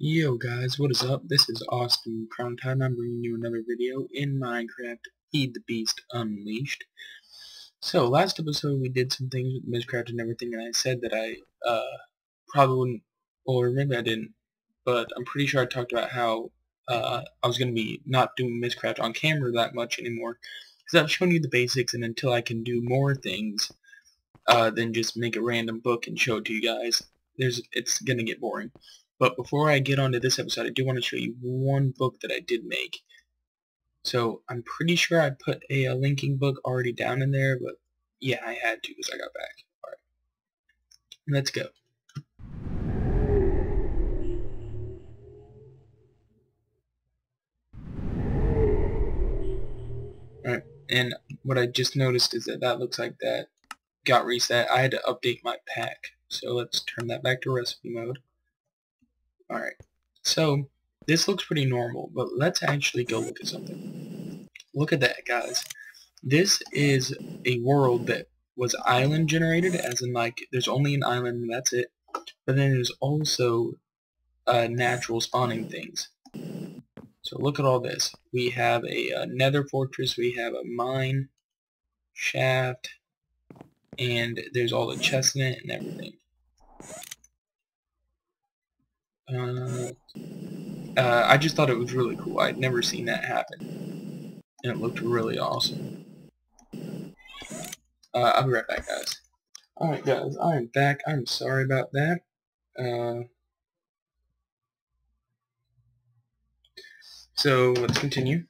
Yo guys, what is up? This is Austin Chronotide. I'm bringing you another video in Minecraft Feed the Beast Unleashed. So, last episode we did some things with Mystcraft and everything, and I said that I uh, probably wouldn't, or maybe I didn't, but I'm pretty sure I talked about how uh, I was going to be not doing Mystcraft on camera that much anymore, because I've shown you the basics, and until I can do more things uh, than just make a random book and show it to you guys, there's it's going to get boring. But before I get on to this episode, I do want to show you one book that I did make. So I'm pretty sure I put a, a linking book already down in there, but yeah, I had to because I got back. Alright, let's go. Alright, and what I just noticed is that that looks like that got reset. I had to update my pack. So let's turn that back to recipe mode. Alright, so this looks pretty normal, but let's actually go look at something. Look at that, guys. This is a world that was island generated, as in like, there's only an island and that's it. But then there's also uh, natural spawning things. So look at all this. We have a, a nether fortress, we have a mine, shaft, and there's all the chests in it and everything. Uh, uh, I just thought it was really cool. I'd never seen that happen. And it looked really awesome. Uh, I'll be right back, guys. Alright, guys, I am back. I'm sorry about that. Uh, so, let's continue.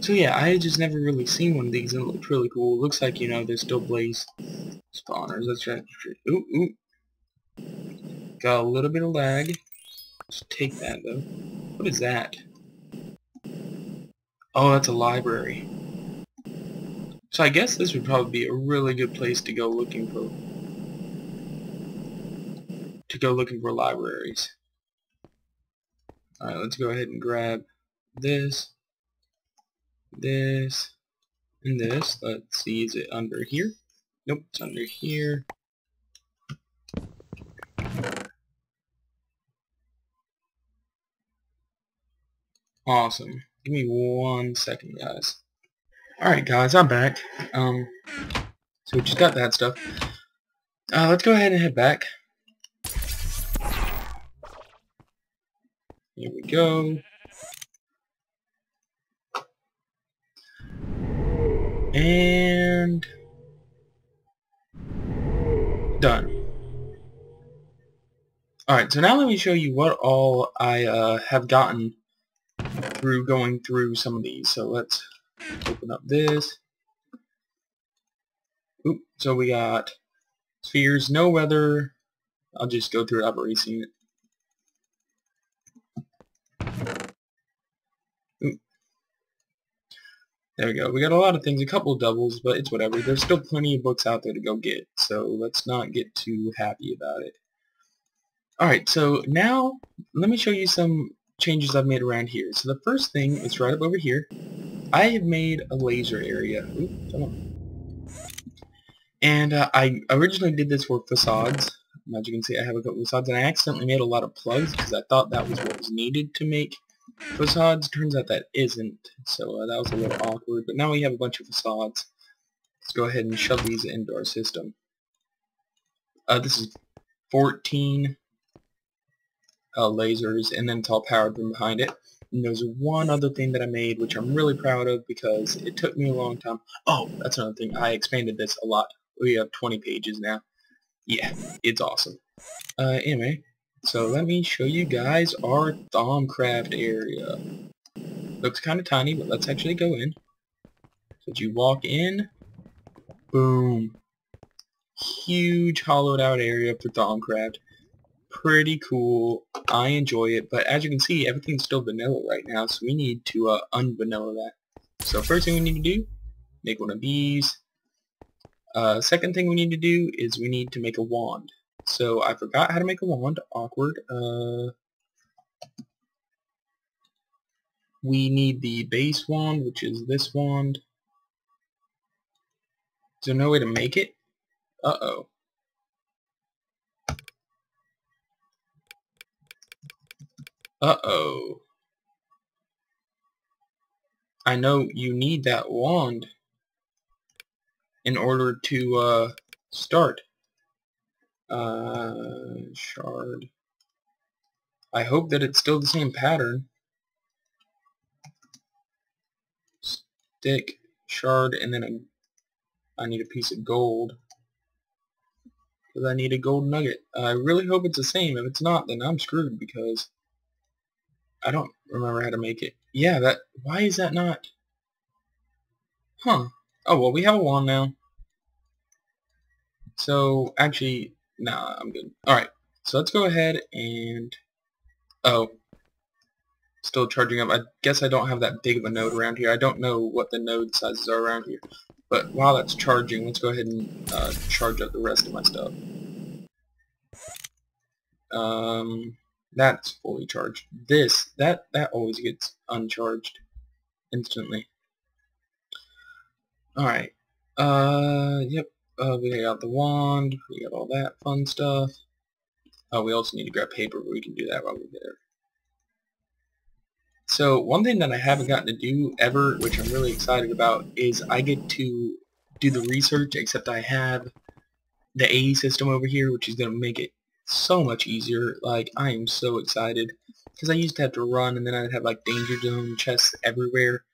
So yeah, I had just never really seen one of these and it looked really cool. It looks like, you know, there's still blaze spawners. That's right. Ooh, ooh. Got a little bit of lag. Let's take that though. What is that? Oh, that's a library. So I guess this would probably be a really good place to go looking for to go looking for libraries. Alright, let's go ahead and grab this, this, and this. Let's see, is it under here? Nope, it's under here. Awesome. Give me one second, guys. Alright, guys, I'm back. Um, so we just got that stuff. Uh, let's go ahead and head back. Here we go. And... Done. Alright, so now let me show you what all I uh, have gotten through going through some of these. So let's open up this. Oop, so we got spheres, no weather. I'll just go through. I've already seen it. Oop. There we go. We got a lot of things, a couple doubles, but it's whatever. There's still plenty of books out there to go get, so let's not get too happy about it. Alright, so now let me show you some changes I've made around here. So the first thing is right up over here. I have made a laser area. Come on. And uh, I originally did this for facades. As you can see, I have a couple facades, and I accidentally made a lot of plugs because I thought that was what was needed to make facades. Turns out that isn't, so uh, that was a little awkward. But now we have a bunch of facades. Let's go ahead and shove these into our system. Uh, this is 14 uh, lasers, and then it's all powered from behind it. And there's one other thing that I made, which I'm really proud of because it took me a long time. Oh, that's another thing. I expanded this a lot. We have 20 pages now. Yeah, it's awesome. Uh, anyway, so let me show you guys our Thaumcraft area. Looks kind of tiny, but let's actually go in. So you walk in, boom. Huge hollowed out area for Thaumcraft pretty cool. I enjoy it, but as you can see, everything's still vanilla right now, so we need to uh, unvanilla that. So first thing we need to do, make one of these. Uh, second thing we need to do is we need to make a wand. So I forgot how to make a wand. Awkward. Uh, we need the base wand, which is this wand. Is there no way to make it? Uh-oh. Uh-oh. I know you need that wand in order to uh, start. Uh, shard. I hope that it's still the same pattern. Stick, shard, and then a, I need a piece of gold. Because I need a gold nugget. I really hope it's the same. If it's not, then I'm screwed because I don't remember how to make it. Yeah, that, why is that not? Huh. Oh, well, we have a wand now. So, actually, nah, I'm good. Alright, so let's go ahead and... Oh. Still charging up. I guess I don't have that big of a node around here. I don't know what the node sizes are around here. But while that's charging, let's go ahead and uh, charge up the rest of my stuff. Um, that's fully charged. This, that, that always gets uncharged instantly. Alright. Uh, yep. Uh, we got the wand. We got all that fun stuff. Oh, we also need to grab paper, but we can do that while we're there. So, one thing that I haven't gotten to do ever, which I'm really excited about, is I get to do the research, except I have the AE system over here, which is going to make it so much easier. Like, I am so excited. Because I used to have to run, and then I'd have, like, danger zone chests everywhere.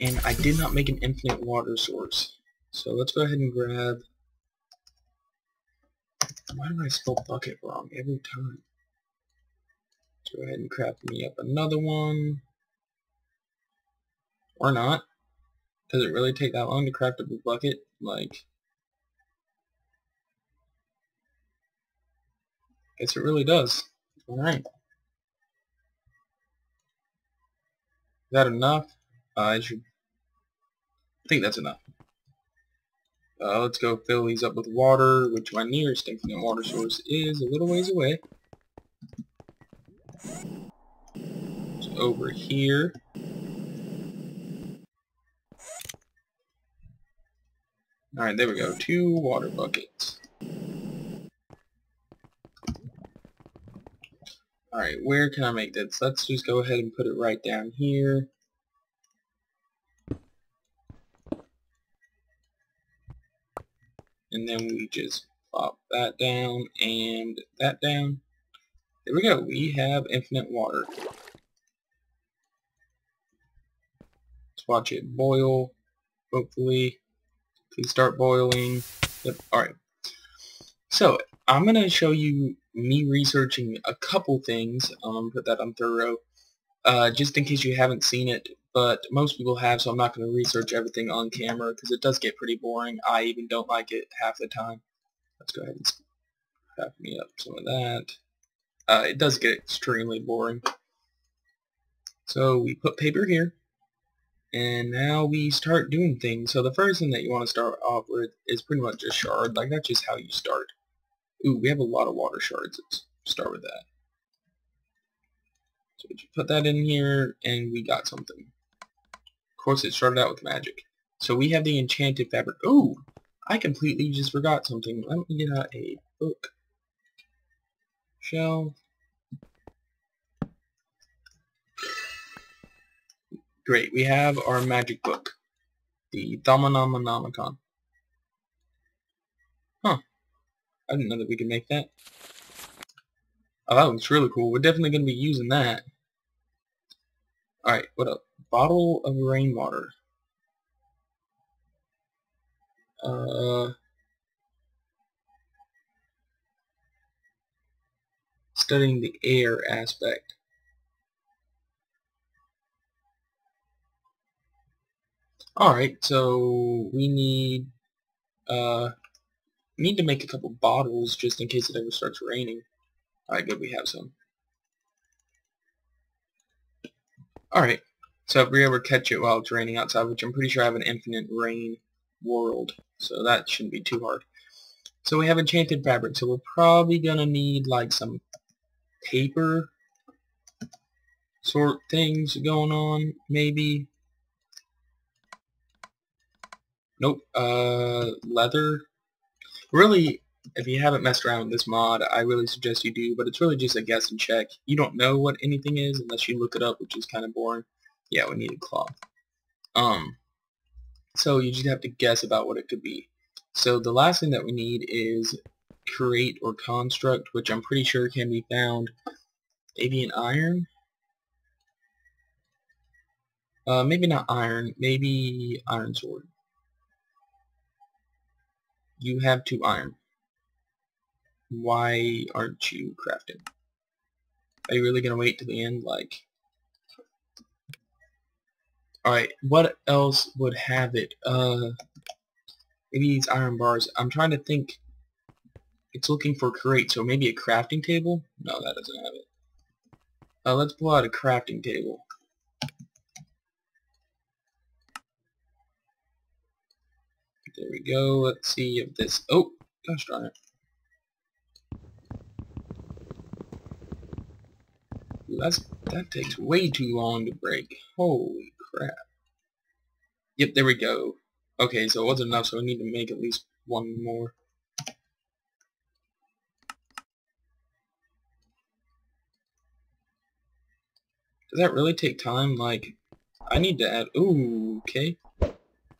And I did not make an infinite water source. So let's go ahead and grab... Why do I spell bucket wrong every time? Let's go ahead and craft me up another one. Or not. Does it really take that long to craft up a bucket? Like... Guess it really does. Alright. Is that enough? Uh, I should... Think that's enough. Uh, let's go fill these up with water, which my nearest infinite water source is a little ways away. It's over here. Alright, there we go. Two water buckets. Alright, where can I make this? Let's just go ahead and put it right down here. and then we just pop that down and that down. There we go. We have infinite water. Let's watch it boil, hopefully. Please start boiling. Yep. Alright. So, I'm going to show you me researching a couple things. I'm put that on thorough. Uh, just in case you haven't seen it, but most people have, so I'm not going to research everything on camera because it does get pretty boring. I even don't like it half the time. Let's go ahead and craft me up some of that. Uh, it does get extremely boring. So we put paper here, and now we start doing things. So the first thing that you want to start off with is pretty much a shard. Like, that's just how you start. Ooh, we have a lot of water shards. Let's start with that. So we put that in here, and we got something Of course, it started out with magic. So we have the enchanted fabric. Oh, I completely just forgot something. Let me get out a book. Shelf. Great, we have our magic book. The Thaumonomicon. Huh. I didn't know that we could make that. Oh, that looks really cool. We're definitely going to be using that. Alright, what a Bottle of rainwater. Uh, studying the air aspect. Alright, so we need uh need to make a couple bottles just in case it ever starts raining. Alright, good, we have some. Alright, so if we ever catch it while it's raining outside, which I'm pretty sure I have an infinite rain world, so that shouldn't be too hard. So we have enchanted fabric, so we're probably going to need like some paper sort things going on, maybe. Nope, uh, leather. Really, if you haven't messed around with this mod, I really suggest you do, but it's really just a guess and check. You don't know what anything is unless you look it up, which is kind of boring. Yeah, we need a cloth. Um, so you just have to guess about what it could be. So the last thing that we need is create or construct, which I'm pretty sure can be found maybe in iron. Uh, maybe not iron, maybe iron sword. You have two iron. Why aren't you crafting? Are you really gonna wait to the end? Like, alright, what else would have it? Uh, maybe these iron bars. I'm trying to think. It's looking for create, so maybe a crafting table? No, that doesn't have it. Uh, let's pull out a crafting table. There we go. Let's see if this... Oh, gosh darn it. That's, that takes way too long to break. Holy crap. Yep, there we go. Okay, so it wasn't enough, so we need to make at least one more. Does that really take time? Like, I need to add... Ooh, okay.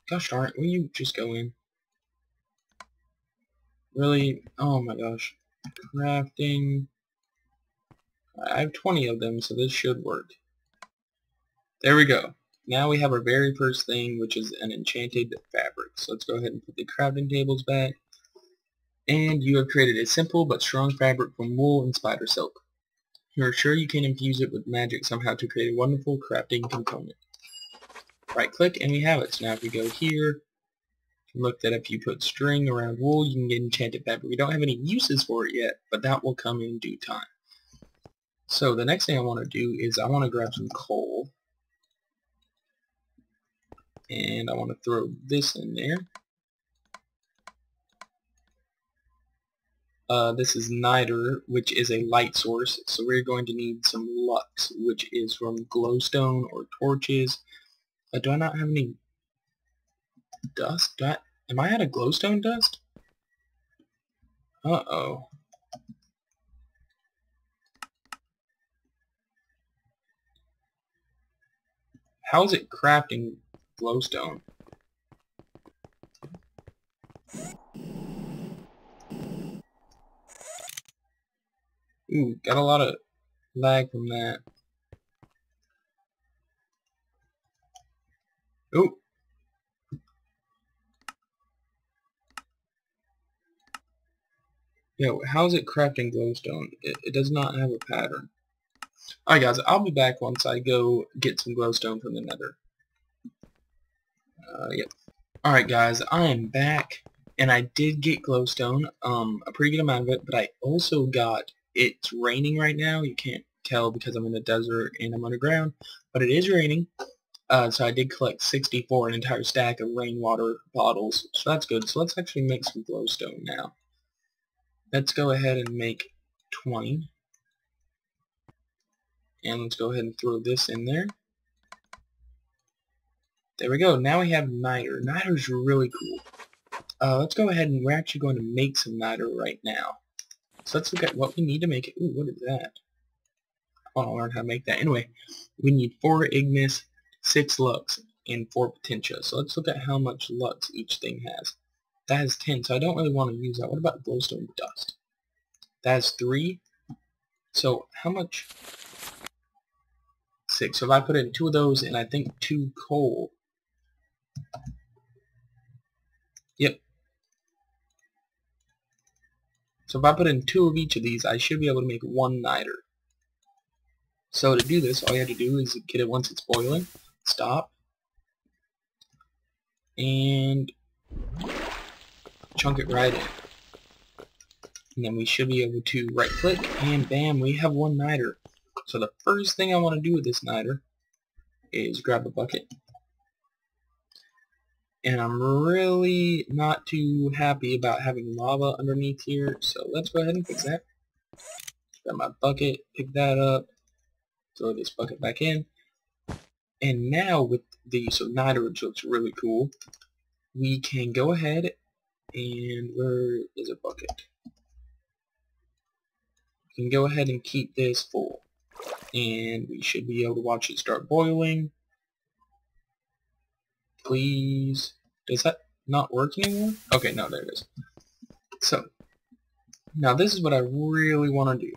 Gosh darn it, will you just go in? Really? Oh my gosh. Crafting... I have 20 of them, so this should work. There we go. Now we have our very first thing, which is an enchanted fabric. So let's go ahead and put the crafting tables back. And you have created a simple but strong fabric from wool and spider silk. You are sure you can infuse it with magic somehow to create a wonderful crafting component. Right click and we have it. So now if we go here, look that if you put string around wool, you can get enchanted fabric. We don't have any uses for it yet, but that will come in due time. So the next thing I want to do is I want to grab some coal. And I want to throw this in there. Uh, this is Nitor, which is a light source, so we're going to need some lux, which is from glowstone or torches. Do I not have any dust? Do I, am I out of glowstone dust? Uh-oh. How's it crafting glowstone? Ooh, got a lot of lag from that. Ooh. Yo, how's it crafting glowstone? It, it does not have a pattern. Alright guys, I'll be back once I go get some glowstone from the nether. Uh, yep. Alright guys, I am back, and I did get glowstone, um, a pretty good amount of it, but I also got it's raining right now. You can't tell because I'm in the desert and I'm underground, but it is raining. Uh, so I did collect 64, an entire stack of rainwater bottles, so that's good. So let's actually make some glowstone now. Let's go ahead and make 20. And let's go ahead and throw this in there. There we go. Now we have Nitor. Nitor's really cool. Uh, let's go ahead and we're actually going to make some Nitor right now. So let's look at what we need to make it. Ooh, what is that? I want to learn how to make that. Anyway, we need 4 Ignis, 6 Lux, and 4 Potentia. So let's look at how much Lux each thing has. That has 10, so I don't really want to use that. What about Glowstone Dust? That has 3. So how much? 6. So if I put in 2 of those and I think 2 coal. Yep, So if I put in two of each of these, I should be able to make one Nitor. So to do this, all you have to do is get it once it's boiling, stop, and chunk it right in. And then we should be able to right click, and bam, we have one Nitor. So the first thing I want to do with this Nitor is grab a bucket, and I'm really not too happy about having lava underneath here, so let's go ahead and fix that. Grab my bucket, pick that up, throw this bucket back in, and now with the Nitor, which looks really cool, we can go ahead and where is a bucket? We can go ahead and keep this full. And we should be able to watch it start boiling. Please. Does that not work anymore? Okay, no, there it is. So, now this is what I really want to do.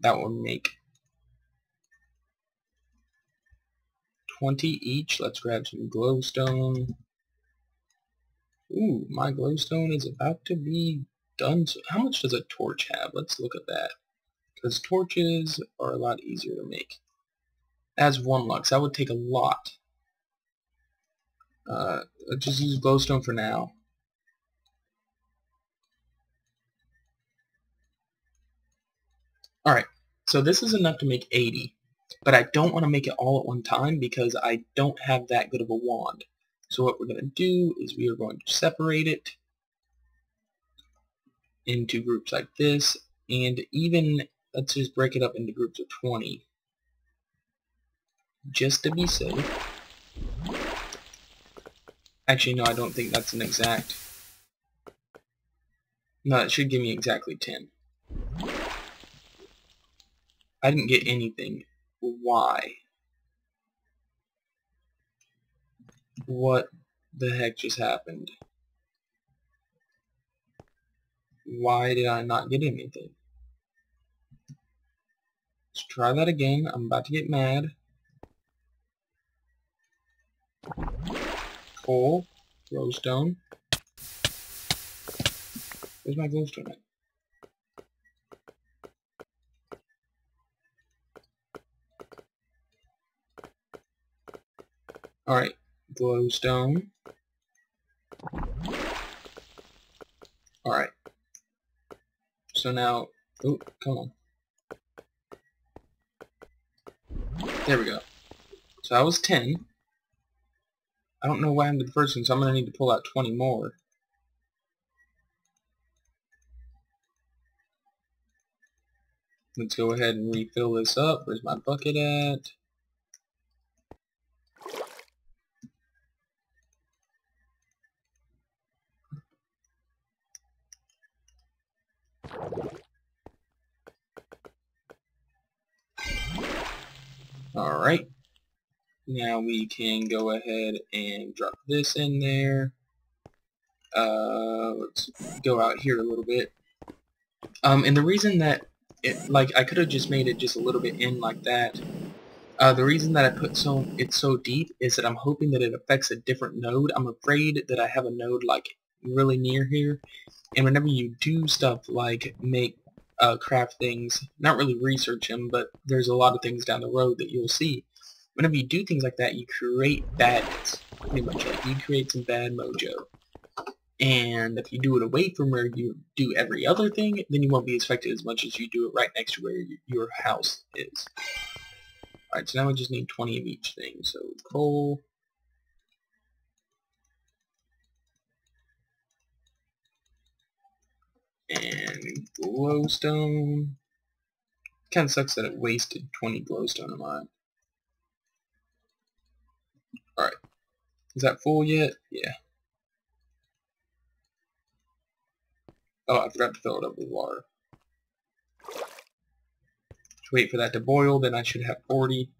That will make 20 each. Let's grab some glowstone. Ooh, my glowstone is about to be done. So how much does a torch have? Let's look at that. Because torches are a lot easier to make. As one lux, that would take a lot. Uh, let's just use glowstone for now. Alright, so this is enough to make 80, but I don't want to make it all at one time because I don't have that good of a wand. So what we're going to do is we are going to separate it into groups like this, and even, let's just break it up into groups of 20, just to be safe. Actually, no, I don't think that's an exact. No, it should give me exactly 10. I didn't get anything. Why? What the heck just happened? Why did I not get anything? Let's try that again. I'm about to get mad. Coal. Glowstone. Where's my glowstone at? Alright, glowstone. Alright. So now, oh, come on. There we go. So that was 10. I don't know happened to the first one, so I'm going to need to pull out 20 more. Let's go ahead and refill this up. Where's my bucket at? Alright. Now we can go ahead and drop this in there. Uh, let's go out here a little bit. Um, and the reason that it, like, I could have just made it just a little bit in like that. Uh, the reason that I put so it so deep is that I'm hoping that it affects a different node. I'm afraid that I have a node like really near here, and whenever you do stuff like make uh, craft things, not really research them, but there's a lot of things down the road that you'll see. Whenever you do things like that, you create badness. Pretty much like you create some bad mojo. And if you do it away from where you do every other thing, then you won't be affected as much as you do it right next to where your house is. Alright, so now we just need 20 of each thing. So coal, and glowstone. Kind of sucks that it wasted 20 glowstone of mine. Alright. Is that full yet? Yeah. Oh, I forgot to fill it up with water. Just wait for that to boil, then I should have 40.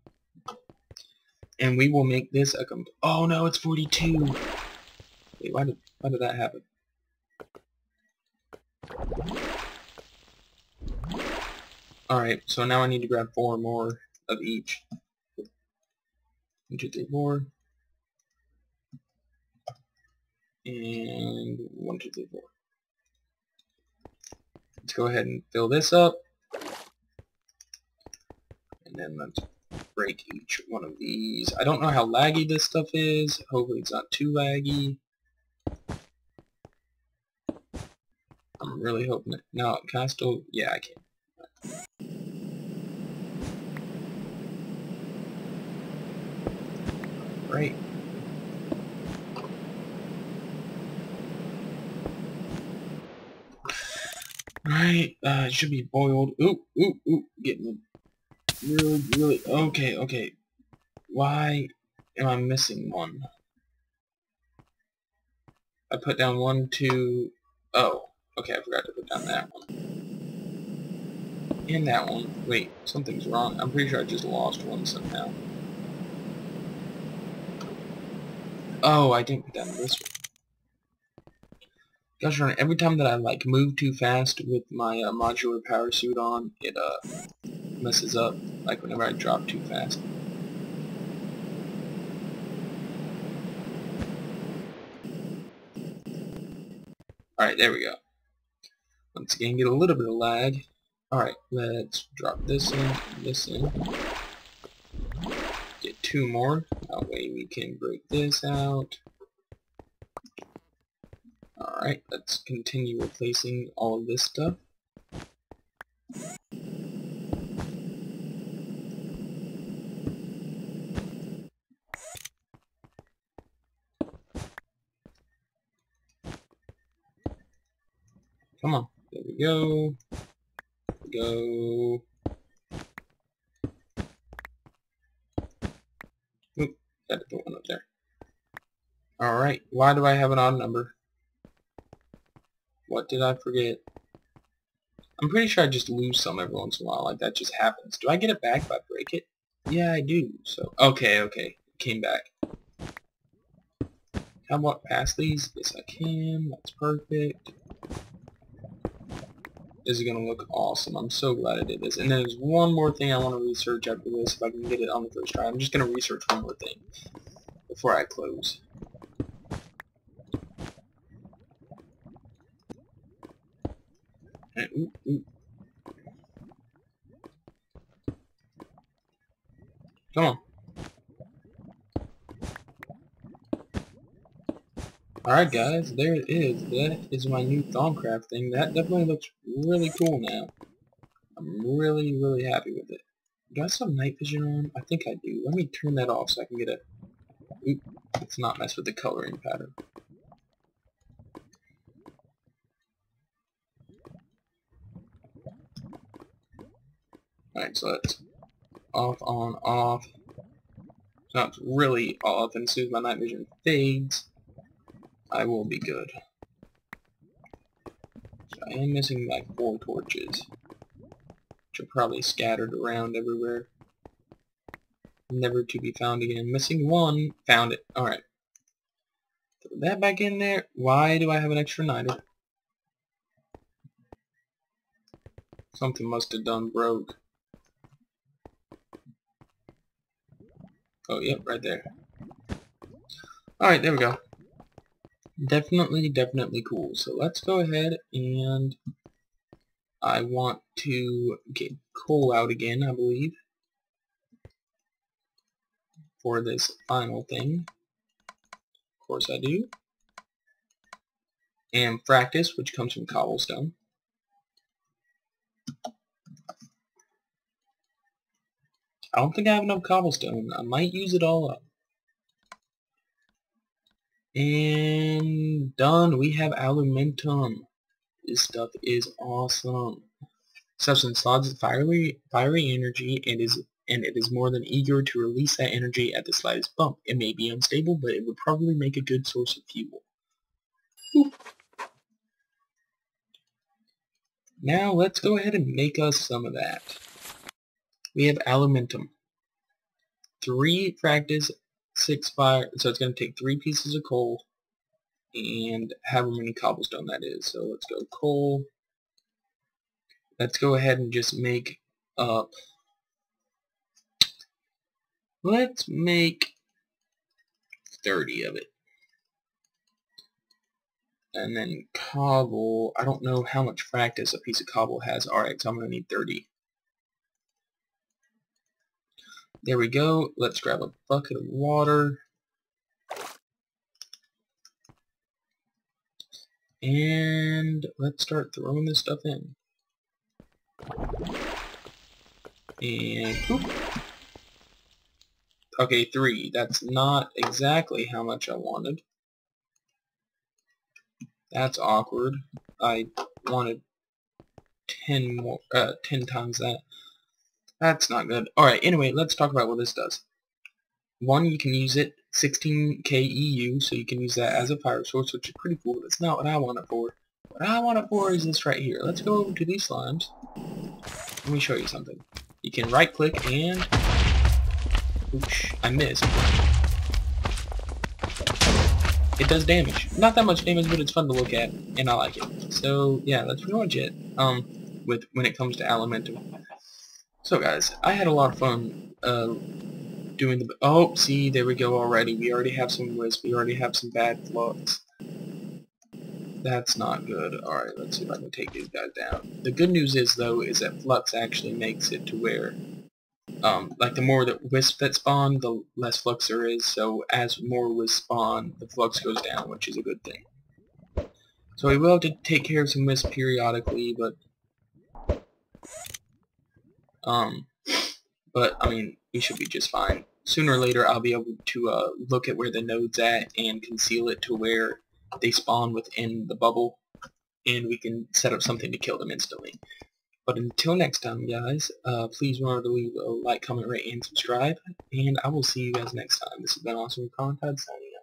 And we will make this a... Oh no, it's 42! Wait, why did, why did that happen? Alright, so now I need to grab four more of each. One, two, three, four. And one, two, three, four. Let's go ahead and fill this up. And then let's break each one of these. I don't know how laggy this stuff is. Hopefully it's not too laggy. I'm really hoping it. No, can I still? Yeah, I can. Right. Alright, uh, it should be boiled. Ooh, ooh, ooh, getting really, really, okay, okay. Why am I missing one? I put down one, two, oh, okay, I forgot to put down that one. And that one. Wait, something's wrong. I'm pretty sure I just lost one somehow. Oh, I didn't put down this one. Gosh darn every time that I like move too fast with my uh, modular power suit on, it uh messes up, like whenever I drop too fast. Alright, there we go. Once again, get a little bit of lag. Alright, let's drop this in, this in. Get two more. We can break this out. Alright, let's continue replacing all this stuff. Come on. There we go. There we go. To put one up there. Alright, why do I have an odd number? What did I forget? I'm pretty sure I just lose some every once in a while, like that just happens. Do I get it back if I break it? Yeah, I do, so... Okay, okay, came back. How about past these? Yes, I can. That's perfect. This is going to look awesome. I'm so glad I did this. And there's one more thing I want to research after this, if I can get it on the first try. I'm just going to research one more thing before I close. ooh, ooh. Come on. Alright guys, there it is. That is my new Thaumcraft thing. That definitely looks really cool now. I'm really, really happy with it. Do I have night vision on? I think I do. Let me turn that off so I can get a... Oop, let's not mess with the coloring pattern. Alright, so that's off, on, off. So it's really off, and soon my night vision fades, I will be good. So I am missing like four torches, which are probably scattered around everywhere. Never to be found again. Missing one. Found it. Alright. Throw that back in there. Why do I have an extra Nitor? Something must have done broke. Oh, yep, right there. Alright, there we go. Definitely, definitely cool. So let's go ahead and I want to get coal out again, I believe, for this final thing. Of course I do. And Fractus, which comes from cobblestone. I don't think I have enough cobblestone. I might use it all up. And done. We have Alumentum. This stuff is awesome. Substance lodges fiery, fiery energy and is and it is more than eager to release that energy at the slightest bump. It may be unstable, but it would probably make a good source of fuel. Now let's go ahead and make us some of that we have Alumentum. Three fractus, six fire, so it's going to take three pieces of coal and however many cobblestone that is. So let's go coal. Let's go ahead and just make up, let's make 30 of it. And then cobble, I don't know how much fractus a piece of cobble has. Alright, so I'm going to need 30. There we go. Let's grab a bucket of water. And let's start throwing this stuff in. And. Okay, three. That's not exactly how much I wanted. That's awkward. I wanted ten more, uh, ten times that. That's not good. Alright, anyway, let's talk about what this does. One, you can use it 16k EU, so you can use that as a fire source, which is pretty cool. but That's not what I want it for. What I want it for is this right here. Let's go over to these slimes. Let me show you something. You can right click and... Oops, I missed. It does damage. Not that much damage, but it's fun to look at, and I like it. So, yeah, that's pretty much it, um, with when it comes to Alumentum. So, guys, I had a lot of fun, uh, doing the... Oh, see, there we go already. We already have some wisp. We already have some bad flux. That's not good. Alright, let's see if I can take these guys down. The good news is, though, is that flux actually makes it to where... Um, like, the more that wisp that spawn, the less flux there is. So, as more wisp spawn, the flux goes down, which is a good thing. So we will have to take care of some wisp periodically, but... Um, but, I mean, we should be just fine sooner or later I'll be able to uh, look at where the node's at and conceal it to where they spawn within the bubble and we can set up something to kill them instantly. But until next time guys, uh, please remember to leave a like, comment, rate, and subscribe, and I will see you guys next time. This has been Awesome Content signing